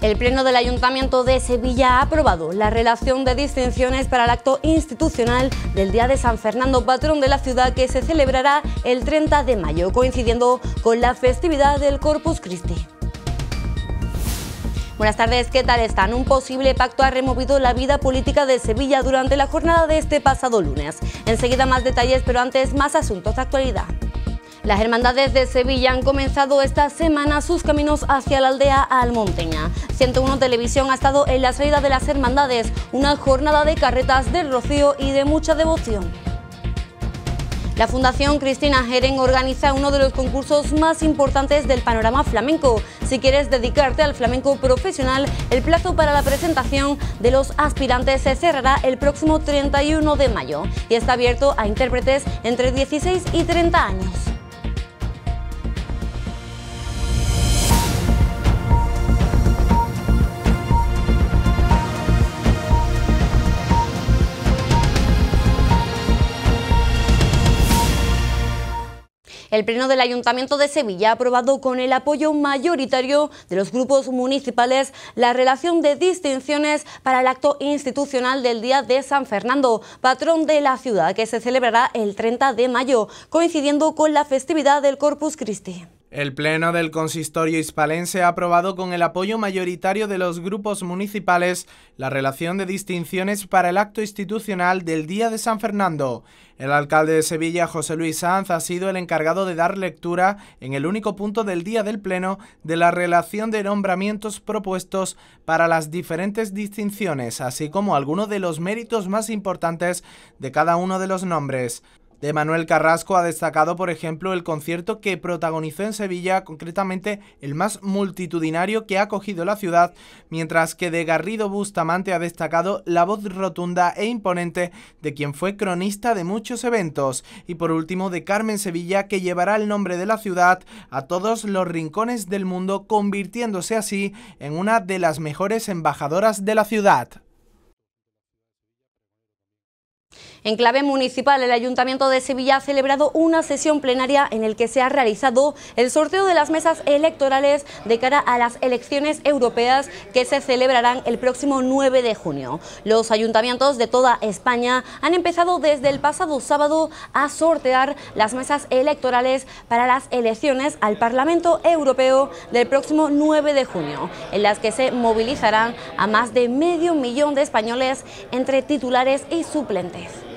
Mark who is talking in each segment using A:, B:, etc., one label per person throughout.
A: El Pleno del Ayuntamiento de Sevilla ha aprobado la relación de distinciones para el acto institucional del Día de San Fernando, patrón de la ciudad, que se celebrará el 30 de mayo, coincidiendo con la festividad del Corpus Christi. Buenas tardes, ¿qué tal están? Un posible pacto ha removido la vida política de Sevilla durante la jornada de este pasado lunes. Enseguida más detalles, pero antes más asuntos de actualidad. Las hermandades de Sevilla han comenzado esta semana sus caminos hacia la aldea almonteña. 101 Televisión ha estado en la salida de las hermandades, una jornada de carretas del rocío y de mucha devoción. La Fundación Cristina Jeren organiza uno de los concursos más importantes del panorama flamenco. Si quieres dedicarte al flamenco profesional, el plazo para la presentación de los aspirantes se cerrará el próximo 31 de mayo y está abierto a intérpretes entre 16 y 30 años. El Pleno del Ayuntamiento de Sevilla ha aprobado con el apoyo mayoritario de los grupos municipales la relación de distinciones para el acto institucional del Día de San Fernando, patrón de la ciudad, que se celebrará el 30 de mayo, coincidiendo con la festividad del Corpus Christi.
B: El Pleno del Consistorio Hispalense ha aprobado con el apoyo mayoritario de los grupos municipales la relación de distinciones para el acto institucional del Día de San Fernando. El alcalde de Sevilla, José Luis Sanz, ha sido el encargado de dar lectura en el único punto del día del Pleno de la relación de nombramientos propuestos para las diferentes distinciones, así como algunos de los méritos más importantes de cada uno de los nombres. De Manuel Carrasco ha destacado, por ejemplo, el concierto que protagonizó en Sevilla, concretamente el más multitudinario que ha acogido la ciudad, mientras que de Garrido Bustamante ha destacado la voz rotunda e imponente de quien fue cronista de muchos eventos, y por último de Carmen Sevilla, que llevará el nombre de la ciudad a todos los rincones del mundo, convirtiéndose así en una de las mejores embajadoras de la ciudad.
A: En clave municipal, el Ayuntamiento de Sevilla ha celebrado una sesión plenaria en el que se ha realizado el sorteo de las mesas electorales de cara a las elecciones europeas que se celebrarán el próximo 9 de junio. Los ayuntamientos de toda España han empezado desde el pasado sábado a sortear las mesas electorales para las elecciones al Parlamento Europeo del próximo 9 de junio, en las que se movilizarán a más de medio millón de españoles entre titulares y suplentes.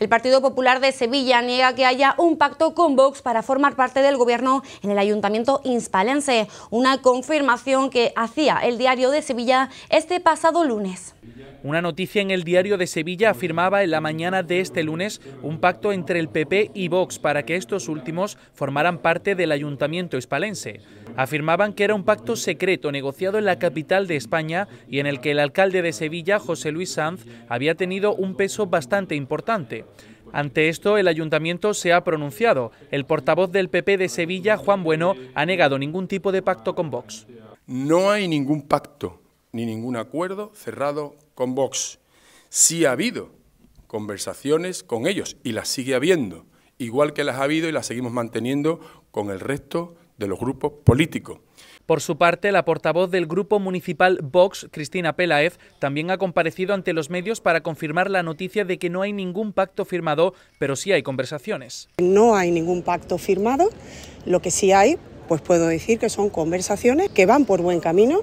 A: El Partido Popular de Sevilla niega que haya un pacto con Vox para formar parte del gobierno en el Ayuntamiento inspalense, una confirmación que hacía el diario de Sevilla este pasado lunes.
C: Una noticia en el diario de Sevilla afirmaba en la mañana de este lunes un pacto entre el PP y Vox para que estos últimos formaran parte del ayuntamiento hispalense. Afirmaban que era un pacto secreto negociado en la capital de España y en el que el alcalde de Sevilla, José Luis Sanz, había tenido un peso bastante importante. Ante esto, el ayuntamiento se ha pronunciado. El portavoz del PP de Sevilla, Juan Bueno, ha negado ningún tipo de pacto con Vox.
D: No hay ningún pacto ni ningún acuerdo cerrado con Vox. Sí ha habido conversaciones con ellos y las sigue habiendo, igual que las ha habido y las seguimos manteniendo con el resto de los grupos políticos.
C: Por su parte, la portavoz del grupo municipal Vox, Cristina Peláez, también ha comparecido ante los medios para confirmar la noticia de que no hay ningún pacto firmado, pero sí hay conversaciones.
E: No hay ningún pacto firmado, lo que sí hay, pues puedo decir que son conversaciones que van por buen camino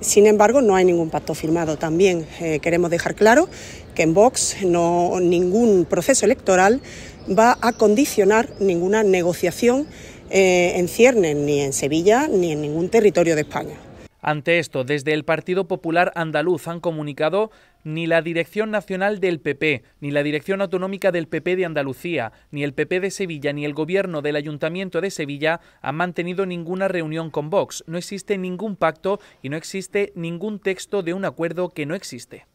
E: sin embargo, no hay ningún pacto firmado. También eh, queremos dejar claro que en Vox ningún proceso electoral va a condicionar ninguna negociación eh, en ciernes, ni en Sevilla, ni en ningún territorio de España.
C: Ante esto, desde el Partido Popular Andaluz han comunicado ni la Dirección Nacional del PP, ni la Dirección Autonómica del PP de Andalucía, ni el PP de Sevilla, ni el Gobierno del Ayuntamiento de Sevilla han mantenido ninguna reunión con Vox. No existe ningún pacto y no existe ningún texto de un acuerdo que no existe.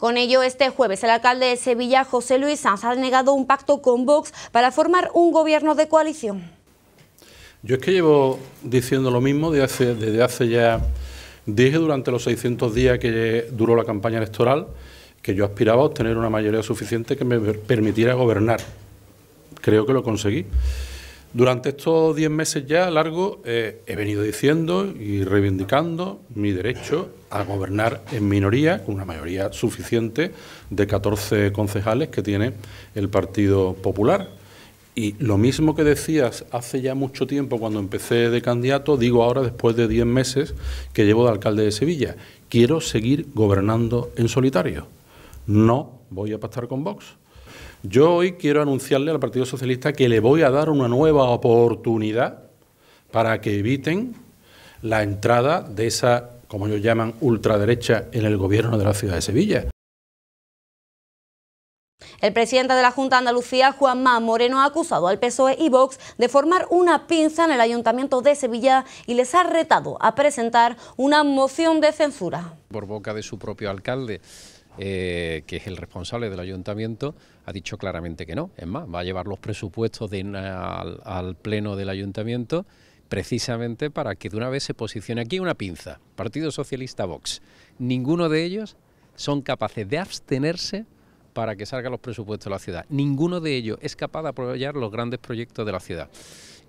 A: Con ello, este jueves el alcalde de Sevilla, José Luis Sanz, ha negado un pacto con Vox para formar un gobierno de coalición.
F: Yo es que llevo diciendo lo mismo desde hace, desde hace ya... Dije durante los 600 días que duró la campaña electoral que yo aspiraba a obtener una mayoría suficiente que me permitiera gobernar. Creo que lo conseguí. Durante estos diez meses ya largos eh, he venido diciendo y reivindicando mi derecho a gobernar en minoría, con una mayoría suficiente de 14 concejales que tiene el Partido Popular. Y lo mismo que decías hace ya mucho tiempo cuando empecé de candidato, digo ahora después de diez meses que llevo de alcalde de Sevilla. Quiero seguir gobernando en solitario. No voy a pactar con Vox. Yo hoy quiero anunciarle al Partido Socialista que le voy a dar una nueva oportunidad para que eviten la entrada de esa, como ellos llaman, ultraderecha en el gobierno de la ciudad de Sevilla.
A: El presidente de la Junta de Andalucía, Juanma Moreno, ha acusado al PSOE y Vox de formar una pinza en el Ayuntamiento de Sevilla y les ha retado a presentar una moción de censura.
G: Por boca de su propio alcalde, eh, que es el responsable del ayuntamiento, ha dicho claramente que no. Es más, va a llevar los presupuestos al, pleno del ayuntamiento precisamente para que de una vez se posicione aquí una pinza. Partido Socialista Vox. Ninguno de ellos son capaces de abstenerse para que salgan los presupuestos de la ciudad. Ninguno de ellos es capaz de apoyar los grandes proyectos de la ciudad.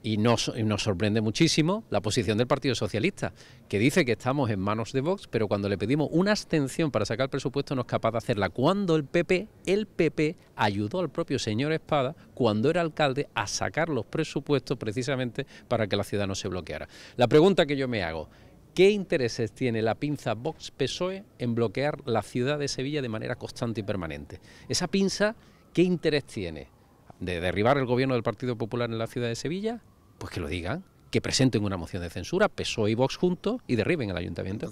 G: Y nos, sorprende muchísimo la posición del Partido Socialista, que dice que estamos en manos de Vox, pero cuando le pedimos una abstención para sacar el presupuesto no es capaz de hacerla. Cuando el PP, el PP ayudó al propio señor Espada, cuando era alcalde, a sacar los presupuestos precisamente para que la ciudad no se bloqueara. La pregunta que yo me hago, ¿Qué intereses tiene la pinza Vox PSOE en bloquear la ciudad de Sevilla de manera constante y permanente? Esa pinza, ¿qué interés tiene? ¿De derribar el gobierno del Partido Popular en la ciudad de Sevilla? Pues que lo digan, que presenten una moción de censura, PSOE y Vox juntos, y derriben el ayuntamiento.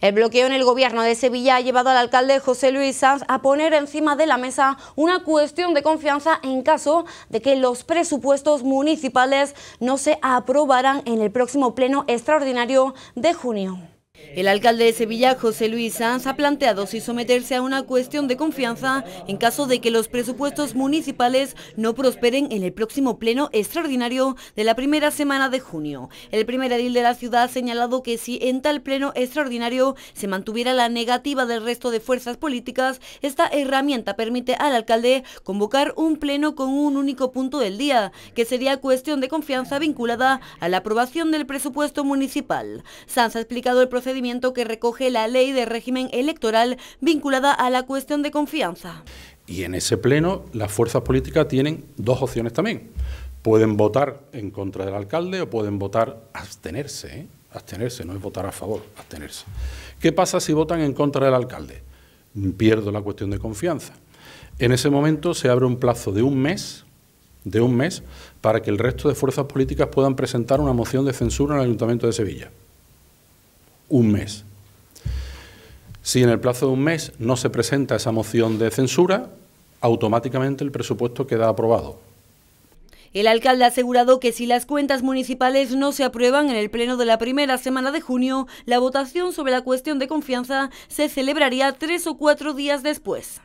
A: El bloqueo en el gobierno de Sevilla ha llevado al alcalde José Luis Sanz a poner encima de la mesa una cuestión de confianza en caso de que los presupuestos municipales no se aprobaran en el próximo pleno extraordinario de junio. El alcalde de Sevilla, José Luis Sanz, ha planteado si someterse a una cuestión de confianza en caso de que los presupuestos municipales no prosperen en el próximo pleno extraordinario de la primera semana de junio. El primer edil de la ciudad ha señalado que si en tal pleno extraordinario se mantuviera la negativa del resto de fuerzas políticas, esta herramienta permite al alcalde convocar un pleno con un único punto del día, que sería cuestión de confianza vinculada a la aprobación del presupuesto municipal. Sanz ha explicado el que recoge la ley de régimen electoral vinculada a la cuestión de confianza.
F: Y en ese pleno las fuerzas políticas tienen dos opciones también. Pueden votar en contra del alcalde o pueden votar abstenerse. ¿eh? Abstenerse, no es votar a favor, abstenerse. ¿Qué pasa si votan en contra del alcalde? Pierdo la cuestión de confianza. En ese momento se abre un plazo de un mes, de un mes, para que el resto de fuerzas políticas puedan presentar una moción de censura en el Ayuntamiento de Sevilla un mes. Si en el plazo de un mes no se presenta esa moción de censura, automáticamente el presupuesto queda aprobado.
A: El alcalde ha asegurado que si las cuentas municipales no se aprueban en el pleno de la primera semana de junio, la votación sobre la cuestión de confianza se celebraría tres o cuatro días después.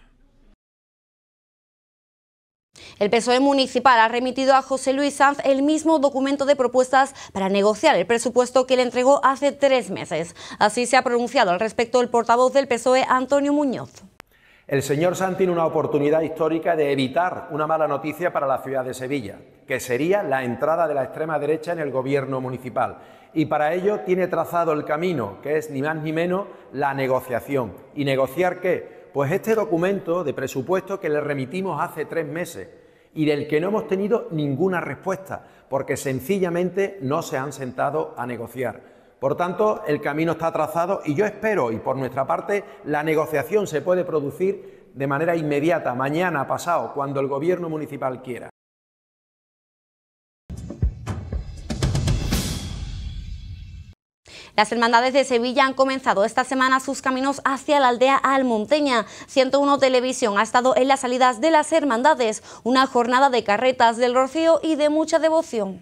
A: El PSOE municipal ha remitido a José Luis Sanz el mismo documento de propuestas para negociar el presupuesto que le entregó hace tres meses. Así se ha pronunciado al respecto el portavoz del PSOE, Antonio Muñoz.
H: El señor Sanz tiene una oportunidad histórica de evitar una mala noticia para la ciudad de Sevilla, que sería la entrada de la extrema derecha en el gobierno municipal. Y para ello tiene trazado el camino, que es ni más ni menos la negociación. ¿Y negociar qué? Pues este documento de presupuesto que le remitimos hace tres meses y del que no hemos tenido ninguna respuesta, porque sencillamente no se han sentado a negociar. Por tanto, el camino está trazado y yo espero, y por nuestra parte, la negociación se puede producir de manera inmediata, mañana, pasado, cuando el Gobierno municipal quiera.
A: Las hermandades de Sevilla han comenzado esta semana sus caminos hacia la aldea almonteña. 101 Televisión ha estado en las salidas de las hermandades, una jornada de carretas del Rocío y de mucha devoción.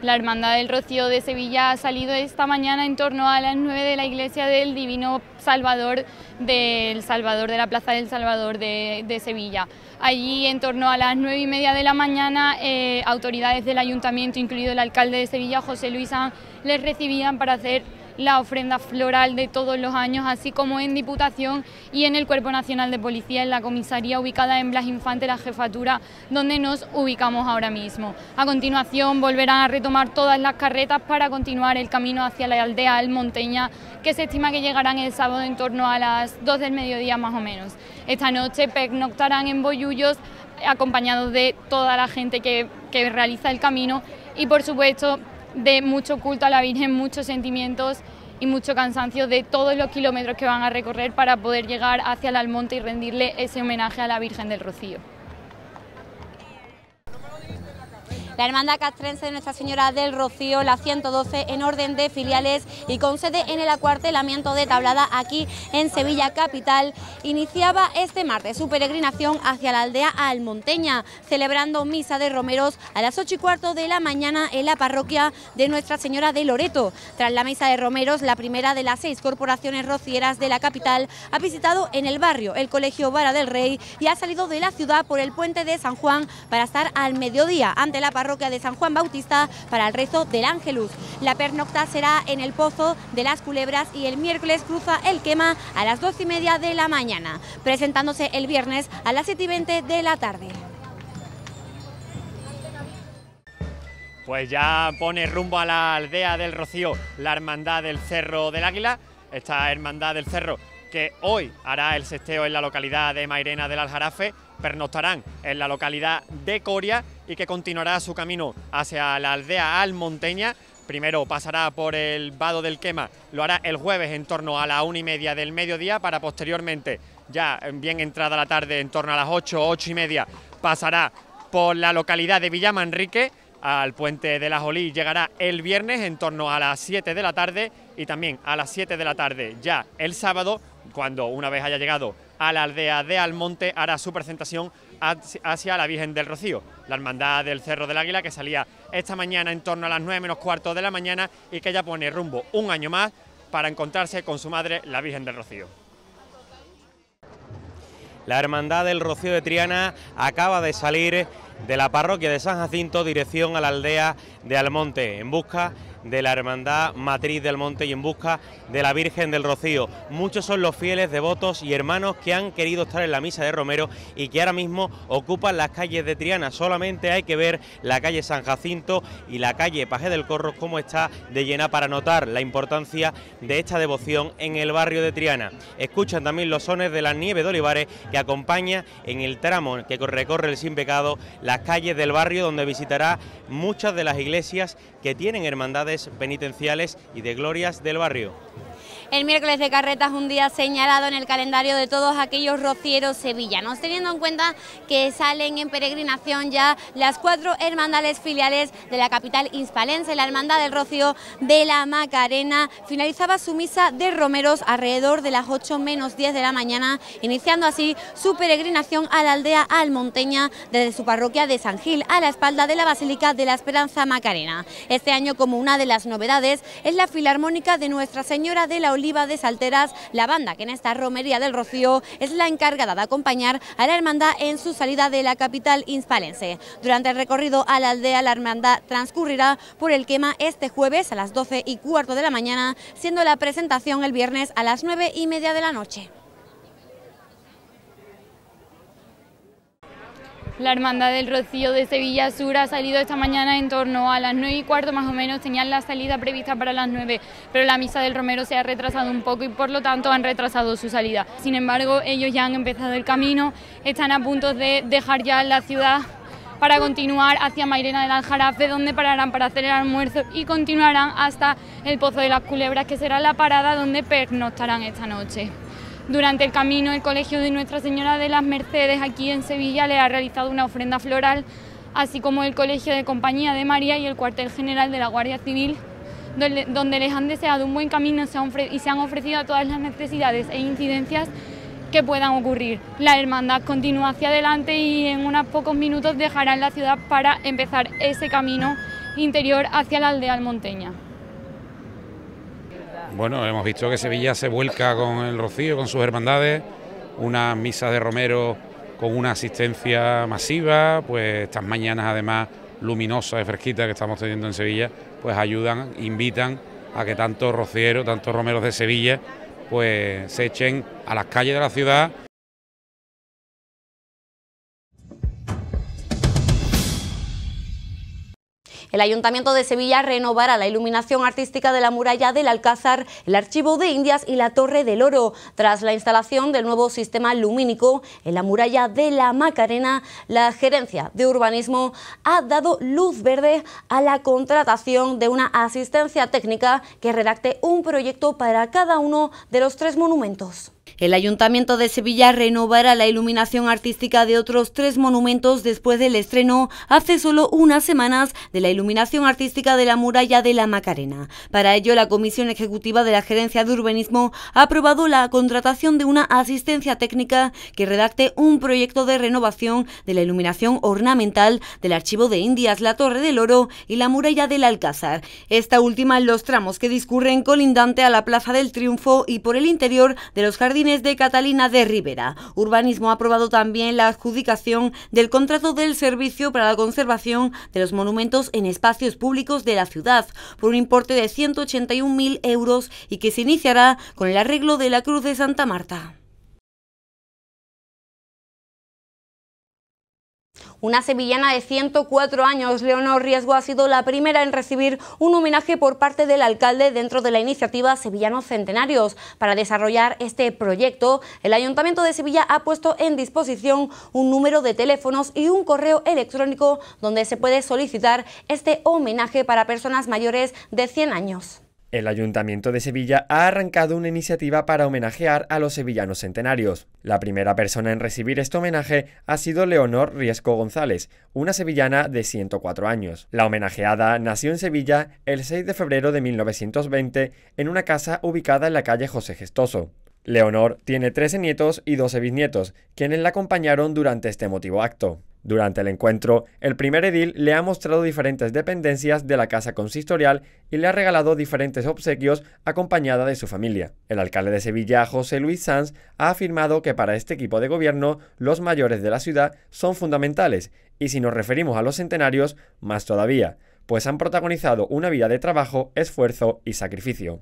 I: La Hermandad del Rocío de Sevilla ha salido esta mañana en torno a las 9 de la iglesia del Divino Salvador del Salvador de la Plaza del Salvador de, Sevilla. Allí en torno a las 9 y media de la mañana eh, autoridades del ayuntamiento, incluido el alcalde de Sevilla, José Luis les recibían para hacer la ofrenda floral de todos los años, así como en Diputación y en el Cuerpo Nacional de Policía, en la comisaría ubicada en Blas Infante, la jefatura donde nos ubicamos ahora mismo. A continuación volverán a retomar todas las carretas para continuar el camino hacia la aldea Almonteña, que se estima que llegarán el sábado en torno a las 2 del mediodía más o menos. Esta noche pernoctarán en Boyullos acompañados de toda la gente que, que realiza el camino y por supuesto de mucho culto a la Virgen, muchos sentimientos y mucho cansancio de todos los kilómetros que van a recorrer para poder llegar hacia el Almonte y rendirle ese homenaje a la Virgen del Rocío.
A: La Hermandad Castrense de Nuestra Señora del Rocío, la 112, en orden de filiales y con sede en el acuartelamiento de Tablada aquí en Sevilla Capital, iniciaba este martes su peregrinación hacia la aldea Almonteña, celebrando misa de romeros a las 8 y cuarto de la mañana en la parroquia de Nuestra Señora de Loreto. Tras la misa de romeros, la primera de las seis corporaciones rocieras de la capital ha visitado en el barrio el Colegio Vara del Rey y ha salido de la ciudad por el puente de San Juan para estar al mediodía ante la parroquia parroquia de San Juan Bautista para el rezo del Ángelus. La pernocta será en el Pozo de las Culebras y el miércoles cruza el quema a las 12 y media de la mañana, presentándose el viernes a las 7 y 20 de la tarde.
J: Pues ya pone rumbo a la aldea del Rocío la Hermandad del Cerro del Águila, esta Hermandad del Cerro que hoy hará el sesteo en la localidad de Mairena del Aljarafe, pernoctarán en la localidad de Coria y que continuará su camino hacia la aldea almonteña. Primero pasará por el vado del Quema, lo hará el jueves en torno a la una y media del mediodía para posteriormente, ya bien entrada la tarde, en torno a las ocho, ocho y media, pasará por la localidad de Villamanrique al puente de la Jolí llegará el viernes en torno a las 7 de la tarde y también a las 7 de la tarde ya el sábado, cuando una vez haya llegado a la aldea de Almonte, hará su presentación hacia la Virgen del Rocío, la hermandad del Cerro del Águila que salía esta mañana en torno a las 9 menos cuarto de la mañana y que ya pone rumbo un año más para encontrarse con su madre, la Virgen del Rocío.
K: La Hermandad del Rocío de Triana acaba de salir de la parroquia de San Jacinto dirección a la aldea de Almonte en busca de la Hermandad Matriz del Monte y en busca de la Virgen del Rocío. Muchos son los fieles, devotos y hermanos que han querido estar en la misa de Romero y que ahora mismo ocupan las calles de Triana. Solamente hay que ver la calle San Jacinto y la calle Paje del Corro como está de llena para notar la importancia de esta devoción en el barrio de Triana. Escuchan también los sones de la nieve de Olivares que acompaña en el tramo que recorre el sin pecado las calles del barrio donde visitará muchas de las iglesias que tienen hermandades penitenciales y de glorias del barrio.
A: El miércoles de carretas, un día señalado en el calendario de todos aquellos rocieros sevillanos, teniendo en cuenta que salen en peregrinación ya las cuatro hermandades filiales de la capital hispalense. La Hermandad del Rocío de la Macarena finalizaba su misa de romeros alrededor de las 8 menos 10 de la mañana, iniciando así su peregrinación a la aldea almonteña desde su parroquia de San Gil, a la espalda de la Basílica de la Esperanza Macarena. Este año, como una de las novedades, es la Filarmónica de Nuestra Señora de la Oliva de Salteras, la banda que en esta romería del Rocío es la encargada de acompañar a la hermandad en su salida de la capital inspalense. Durante el recorrido a la aldea, la hermandad transcurrirá por el quema este jueves a las 12 y cuarto de la mañana, siendo la presentación el viernes a las 9 y media de la noche.
I: La Hermandad del Rocío de Sevilla Sur ha salido esta mañana en torno a las 9 y cuarto más o menos, tenían la salida prevista para las 9, pero la misa del Romero se ha retrasado un poco y por lo tanto han retrasado su salida. Sin embargo, ellos ya han empezado el camino, están a punto de dejar ya la ciudad para continuar hacia Mairena del Aljarafe, donde pararán para hacer el almuerzo y continuarán hasta el Pozo de las Culebras, que será la parada donde pernoctarán esta noche. Durante el camino, el Colegio de Nuestra Señora de las Mercedes aquí en Sevilla le ha realizado una ofrenda floral, así como el Colegio de Compañía de María y el Cuartel General de la Guardia Civil, donde, les han deseado un buen camino y se han ofrecido a todas las necesidades e incidencias que puedan ocurrir. La hermandad continúa hacia adelante y en unos pocos minutos dejarán la ciudad para empezar ese camino interior hacia la aldea almonteña.
L: Bueno, hemos visto que Sevilla se vuelca con el Rocío, con sus hermandades, una misa de Romero con una asistencia masiva, pues estas mañanas además luminosas y fresquitas que estamos teniendo en Sevilla, pues ayudan, invitan a que tantos rocieros, tantos romeros de Sevilla, pues se echen a las calles de la ciudad
A: El Ayuntamiento de Sevilla renovará la iluminación artística de la muralla del Alcázar, el Archivo de Indias y la Torre del Oro. Tras la instalación del nuevo sistema lumínico en la muralla de la Macarena, la Gerencia de Urbanismo ha dado luz verde a la contratación de una asistencia técnica que redacte un proyecto para cada uno de los tres monumentos. El Ayuntamiento de Sevilla renovará la iluminación artística de otros tres monumentos después del estreno hace solo unas semanas de la iluminación artística de la muralla de la Macarena. Para ello, la Comisión Ejecutiva de la Gerencia de Urbanismo ha aprobado la contratación de una asistencia técnica que redacte un proyecto de renovación de la iluminación ornamental del Archivo de Indias, la Torre del Oro y la muralla del Alcázar. Esta última en los tramos que discurren colindante a la Plaza del Triunfo y por el interior de los jardines de Catalina de Rivera. Urbanismo ha aprobado también la adjudicación del contrato del servicio para la conservación de los monumentos en espacios públicos de la ciudad por un importe de 181.000 euros y que se iniciará con el arreglo de la Cruz de Santa Marta. Una sevillana de 104 años, Leonor Riesgo, ha sido la primera en recibir un homenaje por parte del alcalde dentro de la iniciativa Sevillanos Centenarios. Para desarrollar este proyecto, el Ayuntamiento de Sevilla ha puesto en disposición un número de teléfonos y un correo electrónico donde se puede solicitar este homenaje para personas mayores de 100 años.
M: El Ayuntamiento de Sevilla ha arrancado una iniciativa para homenajear a los sevillanos centenarios. La primera persona en recibir este homenaje ha sido Leonor Riesco González, una sevillana de 104 años. La homenajeada nació en Sevilla el 6 de febrero de 1920 en una casa ubicada en la calle José Gestoso. Leonor tiene 13 nietos y 12 bisnietos, quienes la acompañaron durante este emotivo acto. Durante el encuentro, el primer edil le ha mostrado diferentes dependencias de la casa consistorial y le ha regalado diferentes obsequios acompañada de su familia. El alcalde de Sevilla, José Luis Sanz, ha afirmado que para este equipo de gobierno los mayores de la ciudad son fundamentales y si nos referimos a los centenarios, más todavía, pues han protagonizado una vida de trabajo, esfuerzo y sacrificio.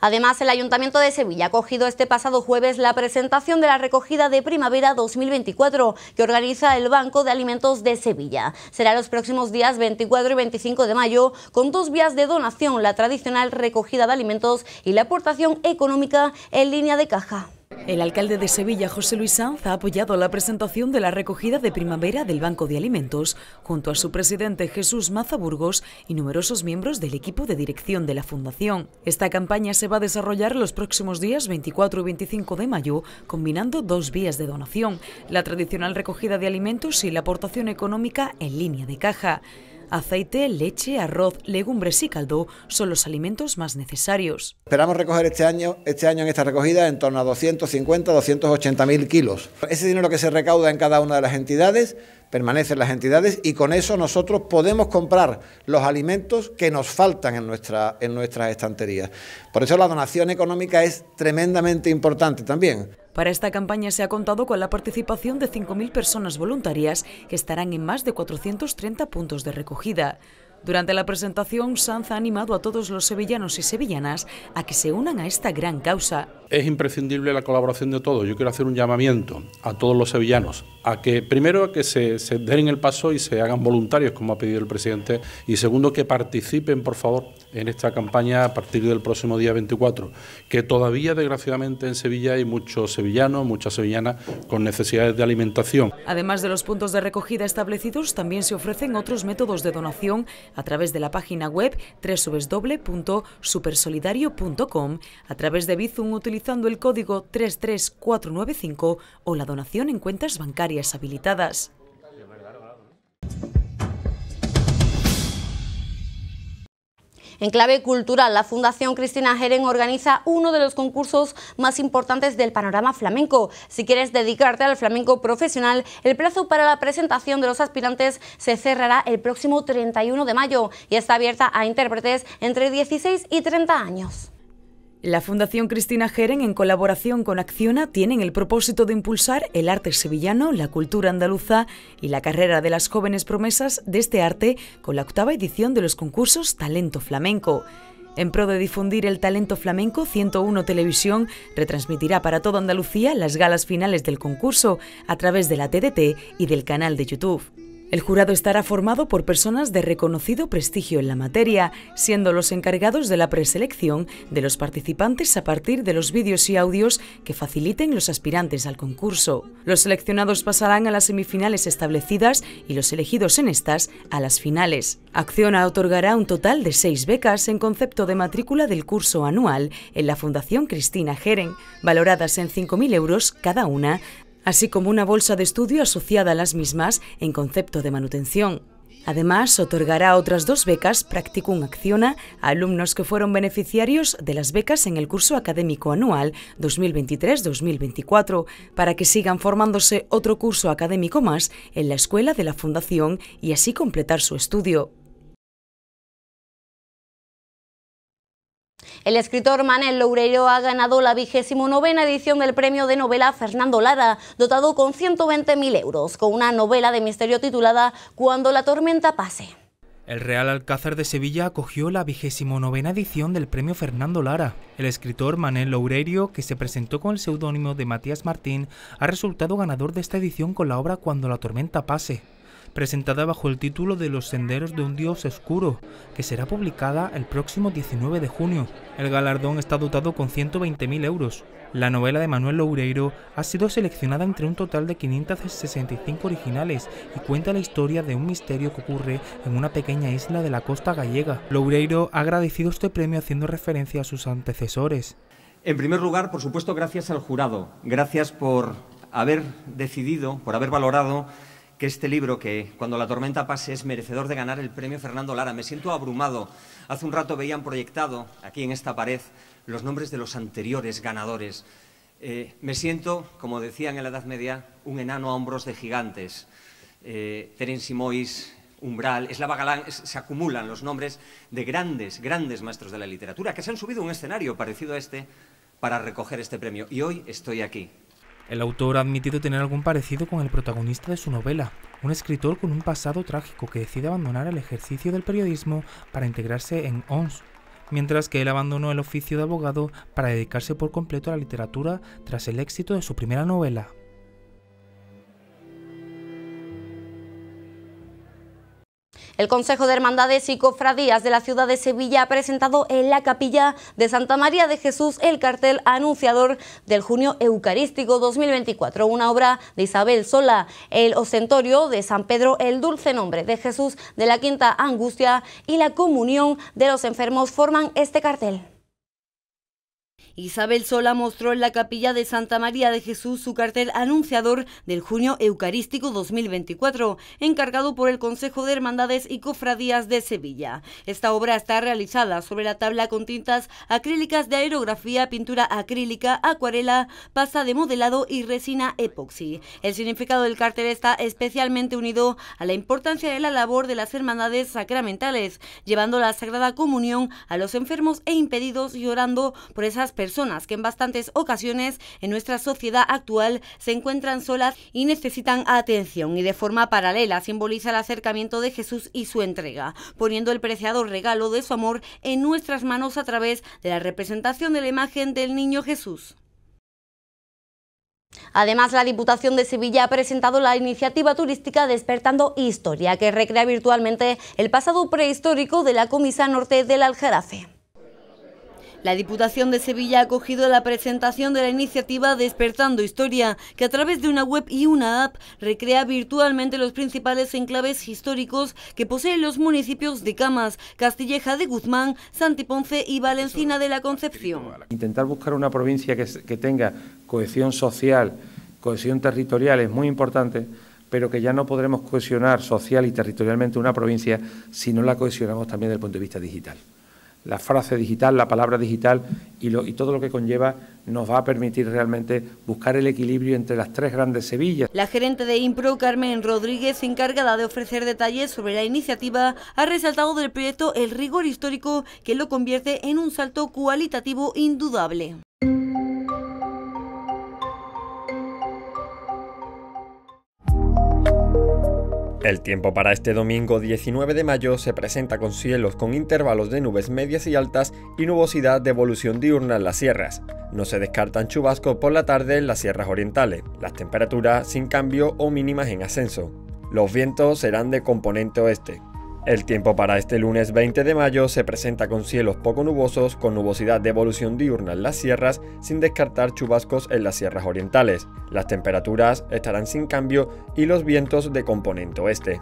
M: Además, el Ayuntamiento de Sevilla ha acogido este pasado jueves la presentación de la recogida de primavera 2024 que organiza el Banco de Alimentos de Sevilla. Será los próximos días 24 y 25 de mayo con dos vías de donación, la tradicional recogida de alimentos y la aportación económica en línea de caja.
N: El alcalde de Sevilla, José Luis Sanz, ha apoyado la presentación de la recogida de primavera del Banco de Alimentos junto a su presidente Jesús Maza Burgos y numerosos miembros del equipo de dirección de la Fundación. Esta campaña se va a desarrollar los próximos días 24 y 25 de mayo, combinando dos vías de donación, la tradicional recogida de alimentos y la aportación económica en línea de caja. Aceite, leche, arroz, legumbres y caldo son los alimentos más necesarios.
O: Esperamos recoger este año, este año en esta recogida en torno a 250, 280 mil kilos. Ese dinero que se recauda en cada una de las entidades permanece en las entidades y con eso nosotros podemos comprar los alimentos que nos faltan en, nuestra, en nuestras estanterías. Por eso la donación económica es tremendamente importante también.
N: Para esta campaña se ha contado con la participación de 5.000 personas voluntarias que estarán en más de 430 puntos de recogida. Durante la presentación, Sanz ha animado a todos los sevillanos y sevillanas a que se unan a esta gran causa.
F: Es imprescindible la colaboración de todos. Yo quiero hacer un llamamiento a todos los sevillanos a que, primero, a que se, se den el paso y se hagan voluntarios, como ha pedido el presidente, y segundo, que participen, por favor, en esta campaña a partir del próximo día 24, que todavía, desgraciadamente, en Sevilla hay muchos sevillanos, muchas sevillanas con necesidades de alimentación.
N: Además de los puntos de recogida establecidos, también se ofrecen otros métodos de donación a través de la página web www.supersolidario.com, a través de Bizum utilizando el código 33495 o la donación en cuentas bancarias habilitadas.
A: En clave cultural, la Fundación Cristina Jeren organiza uno de los concursos más importantes del panorama flamenco. Si quieres dedicarte al flamenco profesional, el plazo para la presentación de los aspirantes se cerrará el próximo 31 de mayo y está abierta a intérpretes entre 16 y 30 años.
N: La Fundación Cristina Geren, en colaboración con Acciona, tienen el propósito de impulsar el arte sevillano, la cultura andaluza y la carrera de las jóvenes promesas de este arte con la octava edición de los concursos Talento Flamenco. En pro de difundir el talento flamenco, 101 Televisión retransmitirá para toda Andalucía las galas finales del concurso a través de la TDT y del canal de YouTube. El jurado estará formado por personas de reconocido prestigio en la materia, siendo los encargados de la preselección de los participantes a partir de los vídeos y audios que faciliten los aspirantes al concurso. Los seleccionados pasarán a las semifinales establecidas y los elegidos en estas a las finales. Acciona otorgará un total de seis becas en concepto de matrícula del curso anual en la Fundación Cristina Geren, valoradas en 5.000 euros cada una, así como una bolsa de estudio asociada a las mismas en concepto de manutención. Además, otorgará otras dos becas Practicum Acciona a alumnos que fueron beneficiarios de las becas en el curso académico anual 2023-2024, para que sigan formándose otro curso académico más en la escuela de la Fundación y así completar su estudio.
A: El escritor Manel Loureiro ha ganado la vigésimo novena edición del premio de novela Fernando Lara, dotado con 120.000 euros, con una novela de misterio titulada Cuando la tormenta pase.
P: El Real Alcázar de Sevilla acogió la vigésimo novena edición del premio Fernando Lara. El escritor Manel Loureiro, que se presentó con el seudónimo de Matías Martín, ha resultado ganador de esta edición con la obra Cuando la tormenta pase presentada bajo el título de Los senderos de un dios oscuro, que será publicada el próximo 19 de junio. El galardón está dotado con 120.000 euros. La novela de Manuel Loureiro ha sido seleccionada entre un total de 565 originales y cuenta la historia de un misterio que ocurre en una pequeña isla de la costa gallega. Loureiro ha agradecido este premio haciendo referencia a sus antecesores.
Q: En primer lugar, por supuesto, gracias al jurado. Gracias por haber decidido, por haber valorado que este libro, que cuando la tormenta pase, es merecedor de ganar el premio Fernando Lara. Me siento abrumado. Hace un rato veían proyectado aquí en esta pared los nombres de los anteriores ganadores. Eh, me siento, como decían en la Edad Media, un enano a hombros de gigantes. Eh, Terence Mois, Umbral, Eslava Galán, se acumulan los nombres de grandes, grandes maestros de la literatura que se han subido a un escenario parecido a este para recoger este premio. Y hoy estoy aquí.
P: El autor ha admitido tener algún parecido con el protagonista de su novela, un escritor con un pasado trágico que decide abandonar el ejercicio del periodismo para integrarse en ONS, mientras que él abandonó el oficio de abogado para dedicarse por completo a la literatura tras el éxito de su primera novela.
A: El Consejo de Hermandades y Cofradías de la ciudad de Sevilla ha presentado en la capilla de Santa María de Jesús el cartel anunciador del Junio Eucarístico 2024, una obra de Isabel Sola, el ostentorio de San Pedro, el dulce nombre de Jesús de la Quinta Angustia y la comunión de los enfermos forman este cartel. Isabel Sola mostró en la capilla de Santa María de Jesús su cartel anunciador del junio eucarístico 2024, encargado por el Consejo de Hermandades y Cofradías de Sevilla. Esta obra está realizada sobre la tabla con tintas acrílicas de aerografía, pintura acrílica, acuarela, pasta de modelado y resina epoxi. El significado del cartel está especialmente unido a la importancia de la labor de las hermandades sacramentales, llevando la Sagrada Comunión a los enfermos e impedidos y orando por esas personas que en bastantes ocasiones en nuestra sociedad actual se encuentran solas y necesitan atención y de forma paralela simboliza el acercamiento de Jesús y su entrega, poniendo el preciado regalo de su amor en nuestras manos a través de la representación de la imagen del niño Jesús. Además, la Diputación de Sevilla ha presentado la iniciativa turística Despertando Historia, que recrea virtualmente el pasado prehistórico de la Comisa Norte del Aljarafe. La Diputación de Sevilla ha acogido la presentación de la iniciativa Despertando Historia, que a través de una web y una app recrea virtualmente los principales enclaves históricos que poseen los municipios de Camas, Castilleja de Guzmán, Santiponce y Valencina de la Concepción.
R: Intentar buscar una provincia que, que tenga cohesión social, cohesión territorial es muy importante, pero que ya no podremos cohesionar social y territorialmente una provincia si no la cohesionamos también desde el punto de vista digital. La frase digital, la palabra digital y, todo lo que conlleva nos va a permitir realmente buscar el equilibrio entre las tres grandes Sevillas.
A: La gerente de Impro, Carmen Rodríguez, encargada de ofrecer detalles sobre la iniciativa, ha resaltado del proyecto el rigor histórico que lo convierte en un salto cualitativo indudable.
M: El tiempo para este domingo 19 de mayo se presenta con cielos con intervalos de nubes medias y altas y nubosidad de evolución diurna en las sierras. No se descartan chubascos por la tarde en las sierras orientales, las temperaturas sin cambio o mínimas en ascenso. Los vientos serán de componente oeste. El tiempo para este lunes 20 de mayo se presenta con cielos poco nubosos, con nubosidad de evolución diurna en las sierras, sin descartar chubascos en las sierras orientales. Las temperaturas estarán sin cambio y los vientos de componente oeste.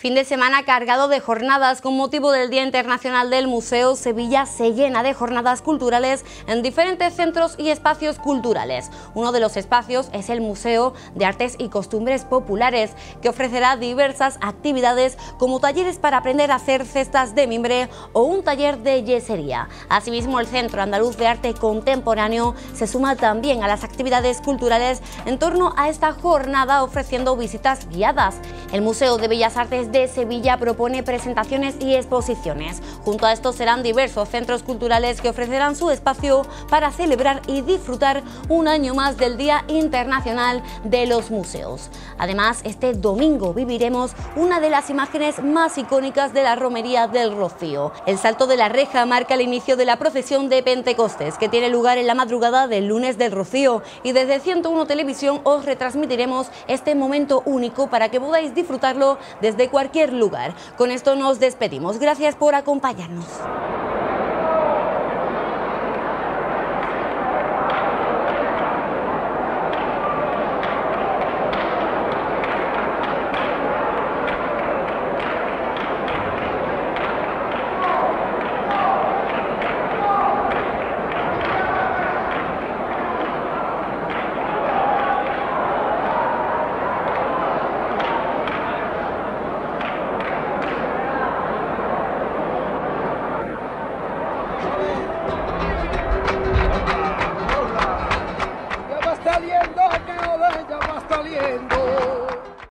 A: Fin de semana cargado de jornadas con motivo del Día Internacional del Museo, Sevilla se llena de jornadas culturales en diferentes centros y espacios culturales. Uno de los espacios es el Museo de Artes y Costumbres Populares, que ofrecerá diversas actividades como talleres para aprender a hacer cestas de mimbre o un taller de yesería. Asimismo, el Centro Andaluz de Arte Contemporáneo se suma también a las actividades culturales en torno a esta jornada ofreciendo visitas guiadas. El Museo de Bellas Artes de Sevilla propone presentaciones y exposiciones. Junto a esto serán diversos centros culturales que ofrecerán su espacio para celebrar y disfrutar un año más del Día Internacional de los Museos. Además, este domingo viviremos una de las imágenes más icónicas de la romería del Rocío. El salto de la reja marca el inicio de la procesión de Pentecostes, que tiene lugar en la madrugada del lunes del Rocío. Y desde 101 Televisión os retransmitiremos este momento único para que podáis disfrutarlo desde cualquier lugar. Con esto nos despedimos. Gracias por acompañarnos.